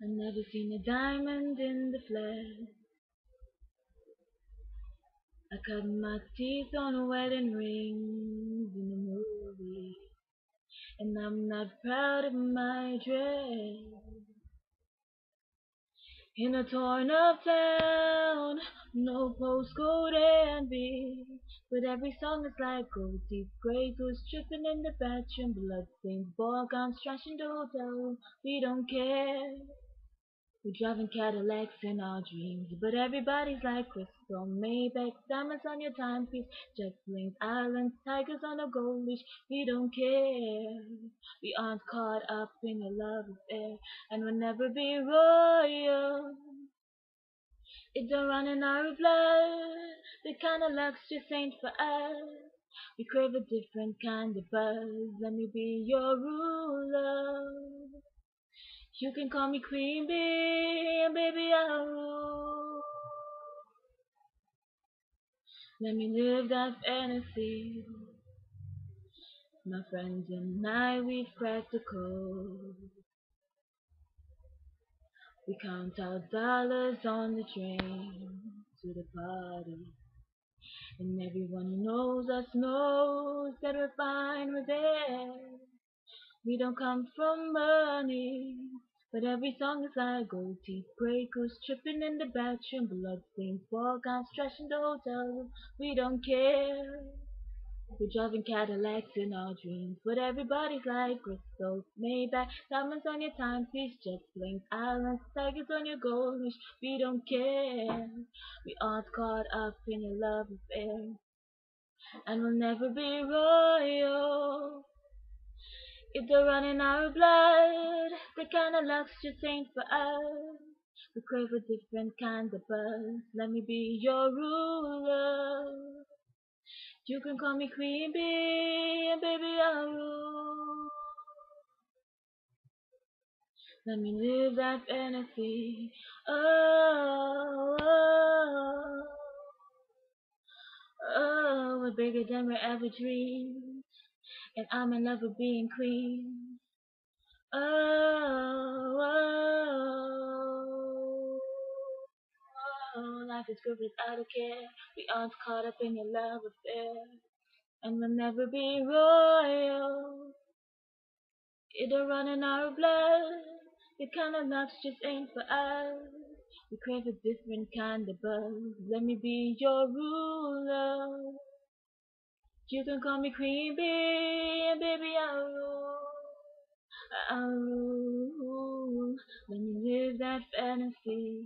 I've never seen a diamond in the flesh. I cut my teeth on wedding rings in a movie, and I'm not proud of my dress. In a torn up town, no postcode envy, but every song is like gold teeth, grey goose dripping in the bathroom, bloodstains, ball gowns, trash in the hotel. We don't care. We're driving Cadillacs in our dreams, but everybody's like Cristal Maybach, diamonds on your timepiece, jet planes, islands, tigers on a gold leash. We don't care. We aren't caught up in a love affair, and we'll never be royal. It don't run in our blood. The kind of luck's just ain't for us. We crave a different kind of buzz. Let me be your ruler. You can call me Queen Bee, and baby I'll rule. Let me live that fantasy. My friends and I, the code. We count our dollars on the train to the party. And everyone who knows us knows that we're fine with it. We don't come from money, but every song is like gold teeth, grey goose tripping in the bathroom, bloodstains, ball gowns, trash in the hotel. room. We don't care. We're driving Cadillacs in our dreams, but everybody's like Cristal Maybach, diamonds on your timepiece, jet planes, islands, tigers on your gold leash. We don't care. We aren't caught up in a love affair, and we'll never be royal. It don't run in our blood. The kind of luck's just ain't for us. We crave a different kind of buzz. Let me be your ruler. You can call me Queen Bee, and baby I'll rule. Let me live that fantasy. Oh, oh, oh, we're bigger than we ever dreamed, and I'm love with being queen. Oh, oh, oh, life is good without a care. We aren't caught up in your love affair, and we'll never be royal. It'll run in our blood. The kind of luck's just ain't for us. We crave a different kind of buzz. Let me be your ruler. You can call me Queen Bee, and baby I'll rule. I'll rule. Let me live that fantasy.